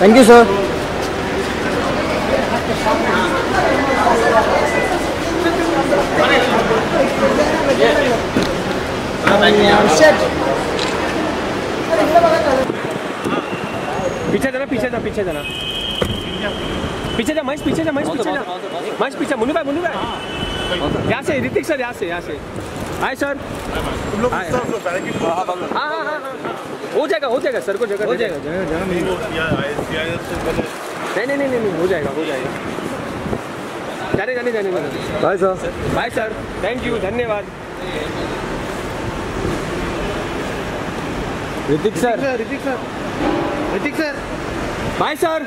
Thank you sir पीछे जाना पीछे जा पीछे जाना। पीछे जा महेश पीछे जा महेश पीछे जा। महेश पीछे मुन्नू भाई मुन्नू भाई। हाँ। यहाँ से ऋतिक सर यहाँ से यहाँ से। हाय सर तुम लोग हाँ, हाँ हाँ हाँ जाएगा हो जाएगा सर को जगह हो जाएगा से पहले नहीं नहीं नहीं नहीं हो जाएगा हो जाएगा। जाने जाने जाने जाने। Bye sir bye sir thank you धन्यवाद। Hrithik sir Hrithik sir Hrithik sir bye sir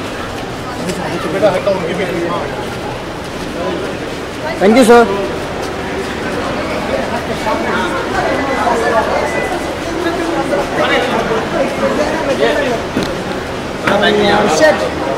thank you sir Yeah.